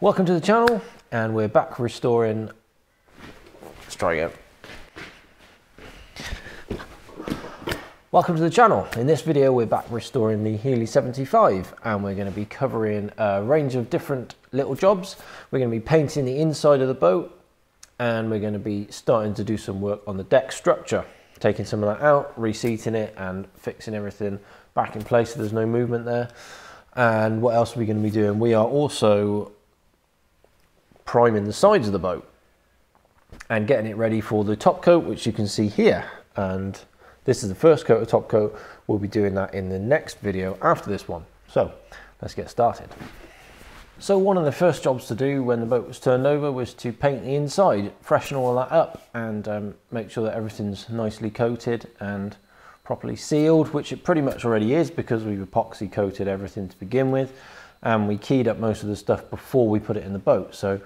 Welcome to the channel and we're back restoring, let's try again. Welcome to the channel. In this video we're back restoring the Healey 75 and we're going to be covering a range of different little jobs. We're going to be painting the inside of the boat and we're going to be starting to do some work on the deck structure. Taking some of that out, reseating it and fixing everything back in place so there's no movement there. And what else are we going to be doing? We are also priming the sides of the boat and getting it ready for the top coat, which you can see here. And this is the first coat of top coat. We'll be doing that in the next video after this one. So let's get started. So one of the first jobs to do when the boat was turned over was to paint the inside, freshen all that up and um, make sure that everything's nicely coated and properly sealed, which it pretty much already is because we've epoxy coated everything to begin with. And we keyed up most of the stuff before we put it in the boat. So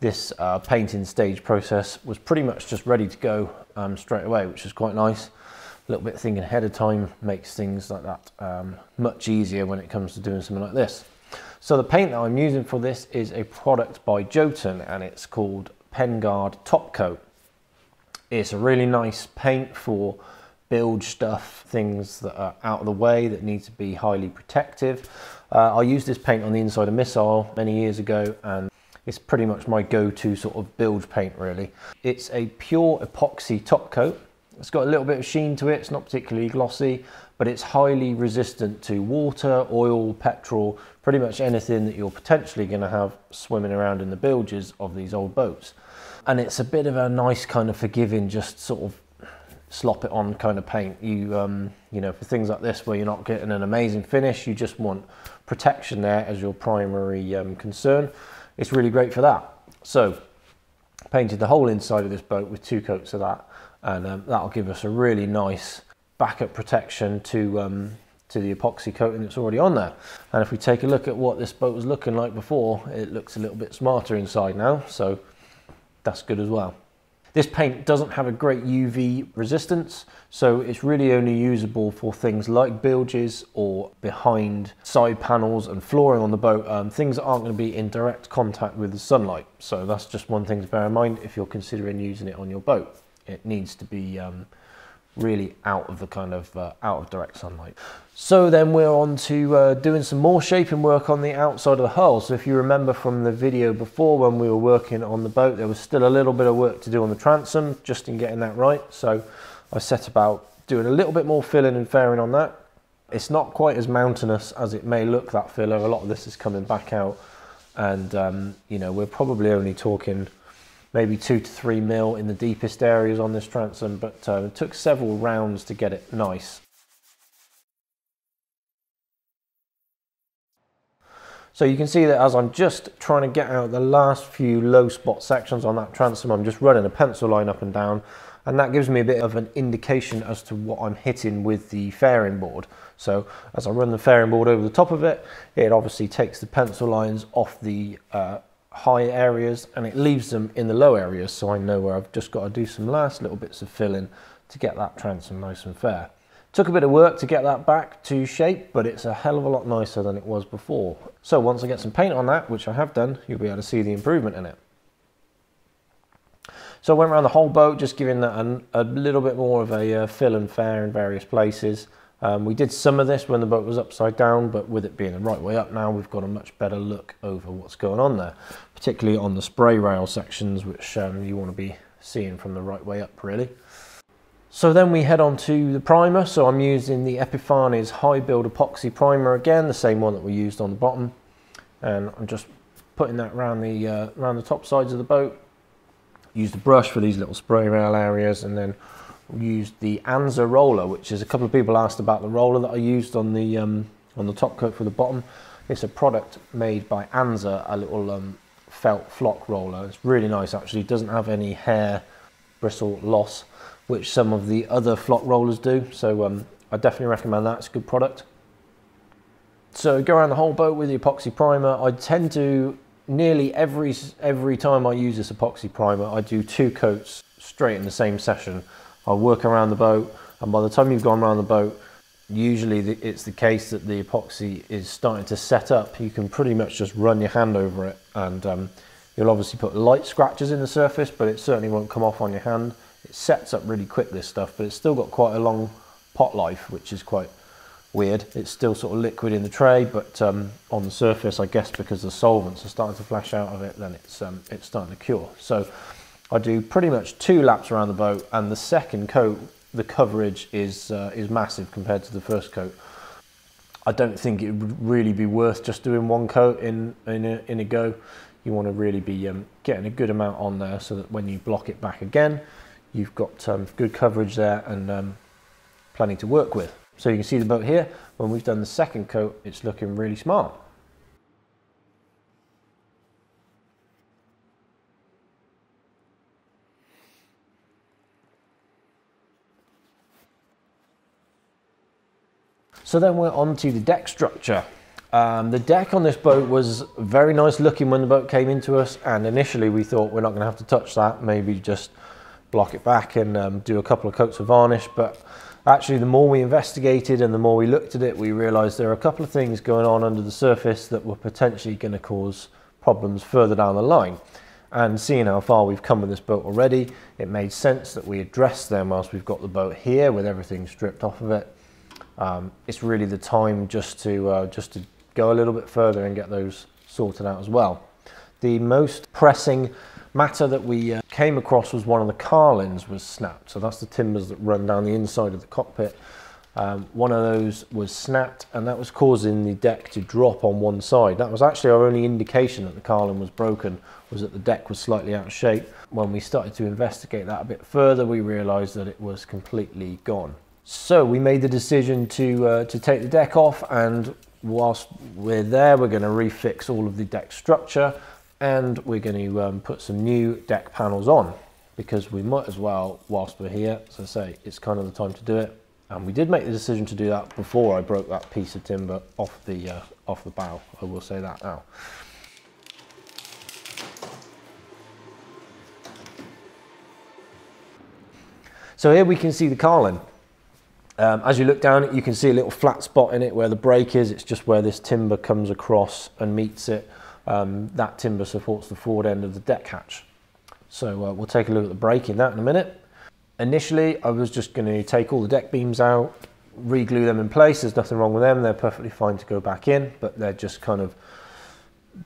this uh, painting stage process was pretty much just ready to go um, straight away, which is quite nice. A little bit thinking ahead of time makes things like that um, much easier when it comes to doing something like this. So the paint that I'm using for this is a product by Jotun and it's called Penguard Top Coat. It's a really nice paint for bilge stuff, things that are out of the way that need to be highly protective. Uh, I used this paint on the inside of Missile many years ago and it's pretty much my go-to sort of bilge paint really. It's a pure epoxy top coat. It's got a little bit of sheen to it, it's not particularly glossy, but it's highly resistant to water, oil, petrol, pretty much anything that you're potentially going to have swimming around in the bilges of these old boats. And it's a bit of a nice kind of forgiving, just sort of slop it on kind of paint. You, um, you know, for things like this where you're not getting an amazing finish, you just want protection there as your primary um, concern. It's really great for that. So painted the whole inside of this boat with two coats of that and um, that'll give us a really nice backup protection to um, to the epoxy coating that's already on there. And if we take a look at what this boat was looking like before, it looks a little bit smarter inside now, so that's good as well. This paint doesn't have a great UV resistance, so it's really only usable for things like bilges or behind side panels and flooring on the boat, um, things that aren't going to be in direct contact with the sunlight. So that's just one thing to bear in mind if you're considering using it on your boat. It needs to be um, really out of the kind of uh, out of direct sunlight. So then we're on to uh, doing some more shaping work on the outside of the hull. So if you remember from the video before when we were working on the boat, there was still a little bit of work to do on the transom, just in getting that right. So I set about doing a little bit more filling and fairing on that. It's not quite as mountainous as it may look, that filler. A lot of this is coming back out. And, um, you know, we're probably only talking maybe two to three mil in the deepest areas on this transom, but uh, it took several rounds to get it nice. So you can see that as I'm just trying to get out the last few low spot sections on that transom, I'm just running a pencil line up and down, and that gives me a bit of an indication as to what I'm hitting with the fairing board. So as I run the fairing board over the top of it, it obviously takes the pencil lines off the uh, high areas and it leaves them in the low areas so I know where I've just got to do some last little bits of filling to get that transom nice and fair. Took a bit of work to get that back to shape, but it's a hell of a lot nicer than it was before. So once I get some paint on that, which I have done, you'll be able to see the improvement in it. So I went around the whole boat, just giving that a, little bit more of a uh, fill and fair in various places. Um, we did some of this when the boat was upside down, but with it being the right way up now, we've got a much better look over what's going on there, particularly on the spray rail sections, which um, you want to be seeing from the right way up, really. So then we head on to the primer. So I'm using the Epifanes High Build Epoxy Primer again, the same one that we used on the bottom. And I'm just putting that around the, uh, around the top sides of the boat. Use the brush for these little spray rail areas and then used the Anza roller, which is a couple of people asked about the roller that I used on the um, on the top coat for the bottom. It's a product made by Anza, a little um, felt flock roller. It's really nice actually. Doesn't have any hair bristle loss, which some of the other flock rollers do. So um, I definitely recommend that. It's a good product. So go around the whole boat with the epoxy primer. I tend to nearly every every time I use this epoxy primer, I do two coats straight in the same session I'll work around the boat and by the time you've gone around the boat, usually the, it's the case that the epoxy is starting to set up. You can pretty much just run your hand over it and um, you'll obviously put light scratches in the surface, but it certainly won't come off on your hand. It sets up really quick, this stuff, but it's still got quite a long pot life, which is quite weird. It's still sort of liquid in the tray, but um, on the surface, I guess because the solvents are starting to flash out of it, then it's, um, it's starting to cure. So I do pretty much two laps around the boat, and the second coat, the coverage is, uh, is massive compared to the first coat. I don't think it would really be worth just doing one coat in, in, a, in a go. You want to really be um, getting a good amount on there so that when you block it back again, you've got um, good coverage there and um, plenty to work with. So you can see the boat here, when we've done the second coat, it's looking really smart. So then we're on to the deck structure. Um, the deck on this boat was very nice looking when the boat came into us and initially we thought we're not going to have to touch that, maybe just block it back and um, do a couple of coats of varnish but actually the more we investigated and the more we looked at it we realized there are a couple of things going on under the surface that were potentially going to cause problems further down the line and seeing how far we've come with this boat already it made sense that we address them whilst we've got the boat here with everything stripped off of it um, it's really the time just to uh, just to go a little bit further and get those sorted out as well the most pressing matter that we uh, came across was one of the carlins was snapped. So that's the timbers that run down the inside of the cockpit. Um, one of those was snapped and that was causing the deck to drop on one side. That was actually our only indication that the carlin was broken, was that the deck was slightly out of shape. When we started to investigate that a bit further, we realized that it was completely gone. So we made the decision to, uh, to take the deck off and whilst we're there, we're gonna refix all of the deck structure and we're going to um, put some new deck panels on because we might as well whilst we're here as I say it's kind of the time to do it. And we did make the decision to do that before I broke that piece of timber off the uh, off the bow I will say that now. So here we can see the carlin um, as you look down you can see a little flat spot in it where the break is it's just where this timber comes across and meets it um, that timber supports the forward end of the deck hatch. So uh, we'll take a look at the break in that in a minute. Initially, I was just going to take all the deck beams out, re-glue them in place. There's nothing wrong with them. They're perfectly fine to go back in, but they're just kind of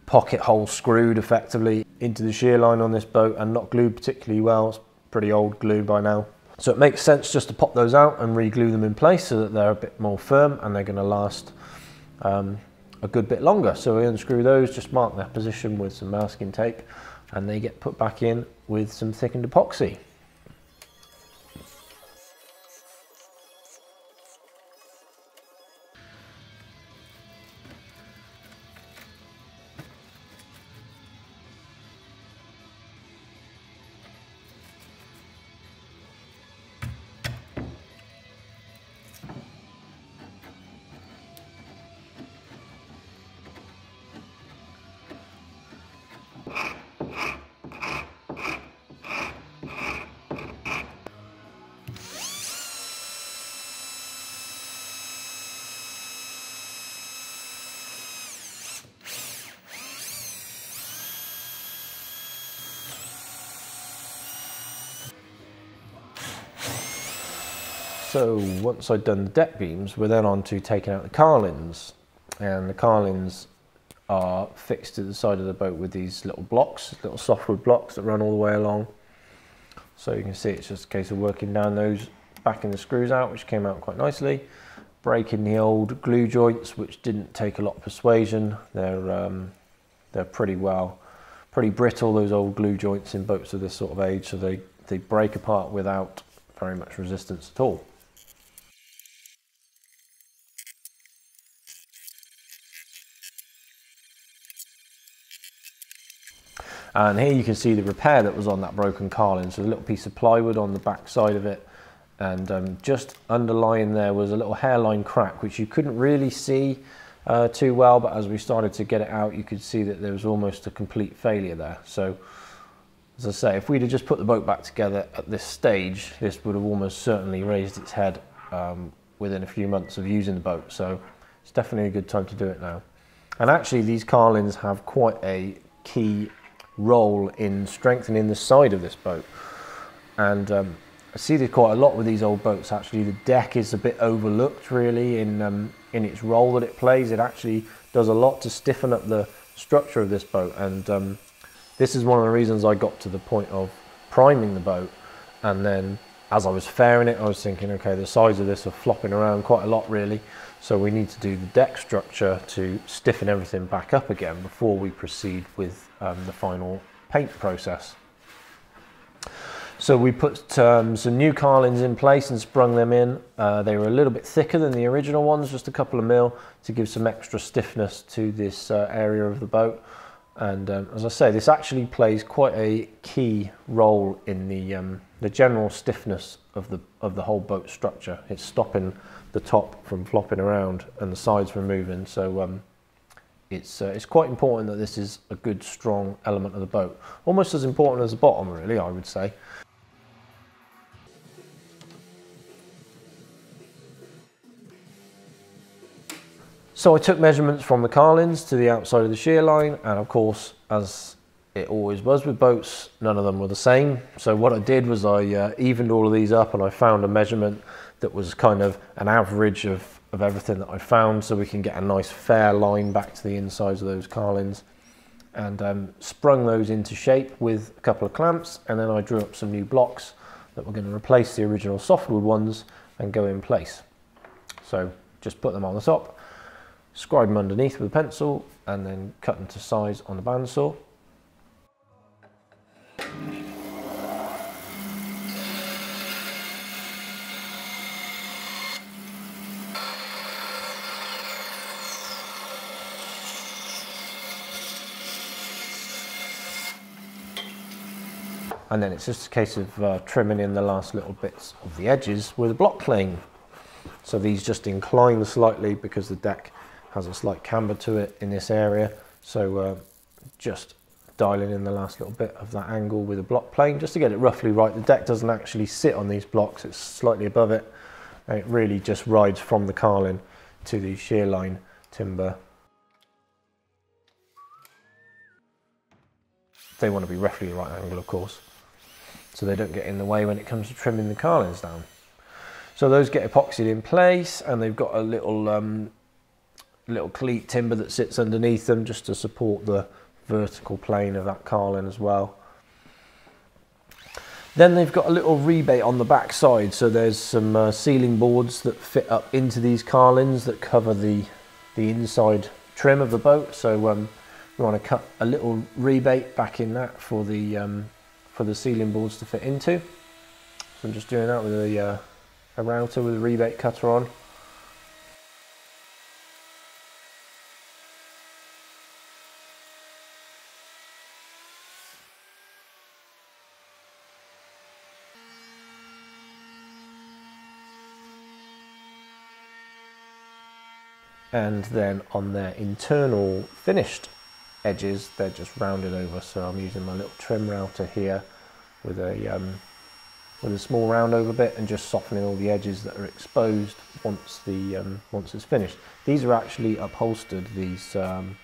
pocket hole screwed effectively into the shear line on this boat and not glued particularly well. It's pretty old glue by now. So it makes sense just to pop those out and re-glue them in place so that they're a bit more firm and they're going to last um, a good bit longer. So we unscrew those, just mark their position with some masking tape and they get put back in with some thickened epoxy. So once I'd done the deck beams, we're then on to taking out the carlins. And the carlins are fixed to the side of the boat with these little blocks, little softwood blocks that run all the way along. So you can see it's just a case of working down those, backing the screws out, which came out quite nicely, breaking the old glue joints, which didn't take a lot of persuasion. They're, um, they're pretty well, pretty brittle, those old glue joints in boats of this sort of age, so they, they break apart without very much resistance at all. And here you can see the repair that was on that broken carlin. So a little piece of plywood on the back side of it. And um, just underlying there was a little hairline crack, which you couldn't really see uh, too well. But as we started to get it out, you could see that there was almost a complete failure there. So as I say, if we'd have just put the boat back together at this stage, this would have almost certainly raised its head um, within a few months of using the boat. So it's definitely a good time to do it now. And actually these carlins have quite a key role in strengthening the side of this boat. And um, I see this quite a lot with these old boats actually. The deck is a bit overlooked really in, um, in its role that it plays. It actually does a lot to stiffen up the structure of this boat and um, this is one of the reasons I got to the point of priming the boat and then as I was fairing it I was thinking okay the sides of this are flopping around quite a lot really so we need to do the deck structure to stiffen everything back up again before we proceed with um, the final paint process. So we put um, some new carlins in place and sprung them in. Uh, they were a little bit thicker than the original ones, just a couple of mil to give some extra stiffness to this uh, area of the boat. And um, as I say, this actually plays quite a key role in the, um, the general stiffness of the, of the whole boat structure. It's stopping the top from flopping around and the sides from moving. So um, it's, uh, it's quite important that this is a good strong element of the boat. Almost as important as the bottom really, I would say. So I took measurements from the carlins to the outside of the shear line and of course as it always was with boats none of them were the same so what I did was I uh, evened all of these up and I found a measurement that was kind of an average of, of everything that I found so we can get a nice fair line back to the insides of those carlins and um, sprung those into shape with a couple of clamps and then I drew up some new blocks that were going to replace the original softwood ones and go in place. So just put them on the top scribe them underneath with a pencil and then cut them to size on the bandsaw. And then it's just a case of uh, trimming in the last little bits of the edges with a block plane. So these just incline slightly because the deck has a slight camber to it in this area. So uh, just dialing in the last little bit of that angle with a block plane just to get it roughly right. The deck doesn't actually sit on these blocks, it's slightly above it. And it really just rides from the carlin to the shear line timber. They want to be roughly the right angle, of course, so they don't get in the way when it comes to trimming the carlings down. So those get epoxied in place and they've got a little um, little cleat timber that sits underneath them just to support the vertical plane of that carlin as well. Then they've got a little rebate on the back side, so there's some uh, ceiling boards that fit up into these carlins that cover the, the inside trim of the boat. So um, we want to cut a little rebate back in that for the, um, for the ceiling boards to fit into. So I'm just doing that with a, uh, a router with a rebate cutter on. and then on their internal finished edges they're just rounded over so I'm using my little trim router here with a um, with a small round over bit and just softening all the edges that are exposed once the um, once it's finished. These are actually upholstered these um,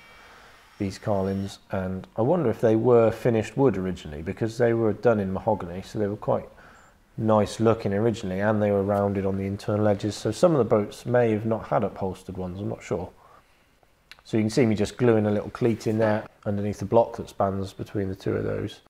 these carlins and I wonder if they were finished wood originally because they were done in mahogany so they were quite nice looking originally and they were rounded on the internal edges. So some of the boats may have not had upholstered ones I'm not sure so you can see me just gluing a little cleat in there underneath the block that spans between the two of those.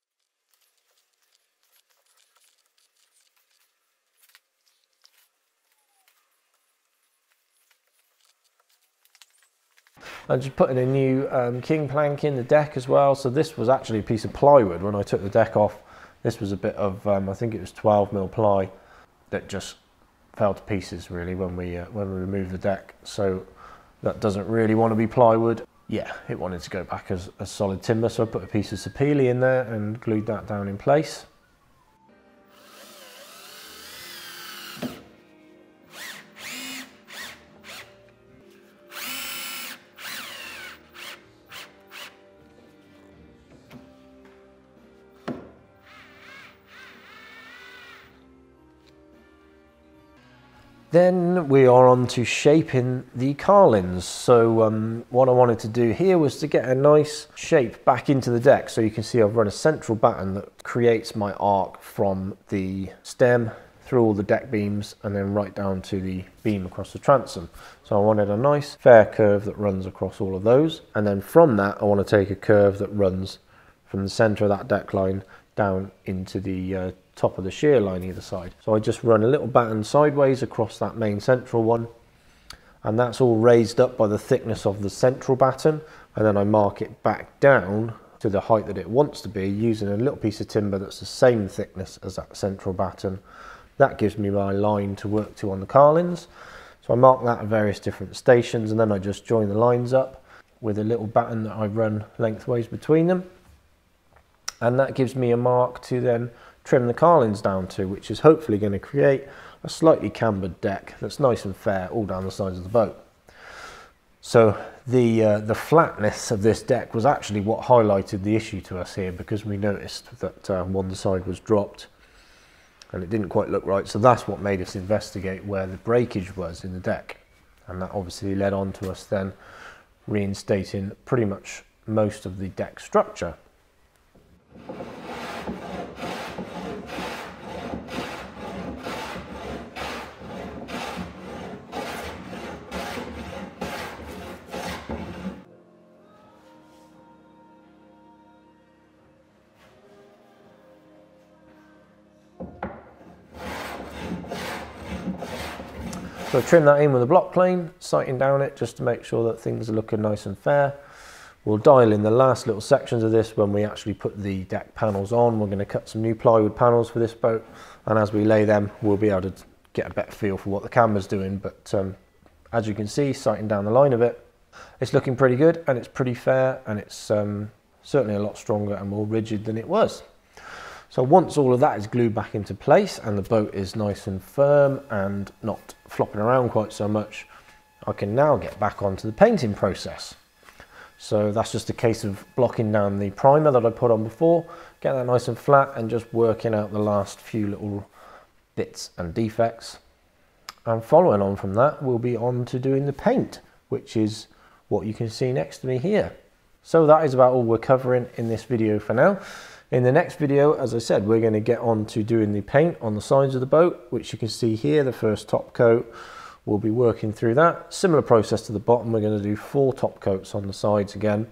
I'm just putting a new um, king plank in the deck as well. So this was actually a piece of plywood when I took the deck off. This was a bit of, um, I think it was 12 mil ply that just fell to pieces really when we, uh, when we removed the deck. So that doesn't really want to be plywood. Yeah, it wanted to go back as, as solid timber. So I put a piece of sapele in there and glued that down in place. We are on to shaping the carlins. So um, what I wanted to do here was to get a nice shape back into the deck. So you can see I've run a central batten that creates my arc from the stem through all the deck beams and then right down to the beam across the transom. So I wanted a nice fair curve that runs across all of those. And then from that, I want to take a curve that runs from the center of that deck line down into the uh, top of the shear line either side. So I just run a little batten sideways across that main central one and that's all raised up by the thickness of the central batten and then I mark it back down to the height that it wants to be using a little piece of timber that's the same thickness as that central batten. That gives me my line to work to on the carlins. So I mark that at various different stations and then I just join the lines up with a little batten that I run lengthways between them and that gives me a mark to then trim the carlings down to which is hopefully going to create a slightly cambered deck that's nice and fair all down the sides of the boat. So the, uh, the flatness of this deck was actually what highlighted the issue to us here because we noticed that uh, one side was dropped and it didn't quite look right. So that's what made us investigate where the breakage was in the deck. And that obviously led on to us then reinstating pretty much most of the deck structure. So trim that in with a block plane, sighting down it just to make sure that things are looking nice and fair. We'll dial in the last little sections of this when we actually put the deck panels on. We're going to cut some new plywood panels for this boat and as we lay them we'll be able to get a better feel for what the camber's doing but um, as you can see sighting down the line of it it's looking pretty good and it's pretty fair and it's um, certainly a lot stronger and more rigid than it was. So once all of that is glued back into place and the boat is nice and firm and not flopping around quite so much, I can now get back onto the painting process. So that's just a case of blocking down the primer that I put on before, get that nice and flat and just working out the last few little bits and defects. And following on from that, we'll be on to doing the paint, which is what you can see next to me here. So that is about all we're covering in this video for now. In the next video, as I said, we're going to get on to doing the paint on the sides of the boat, which you can see here, the first top coat. We'll be working through that. Similar process to the bottom. We're going to do four top coats on the sides again.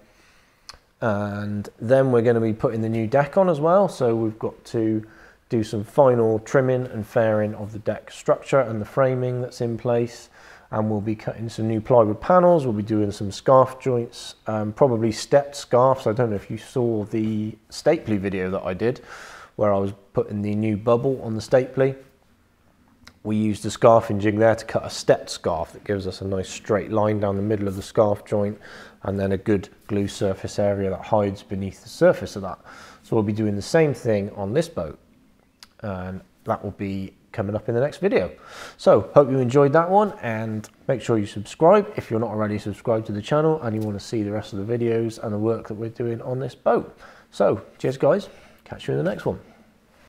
And then we're going to be putting the new deck on as well. So we've got to do some final trimming and fairing of the deck structure and the framing that's in place and we'll be cutting some new plywood panels. We'll be doing some scarf joints, um, probably stepped scarves. I don't know if you saw the Stapley video that I did where I was putting the new bubble on the Stapley. We used the scarfing jig there to cut a stepped scarf that gives us a nice straight line down the middle of the scarf joint and then a good glue surface area that hides beneath the surface of that. So we'll be doing the same thing on this boat and that will be coming up in the next video. So hope you enjoyed that one and make sure you subscribe if you're not already subscribed to the channel and you want to see the rest of the videos and the work that we're doing on this boat. So cheers guys, catch you in the next one.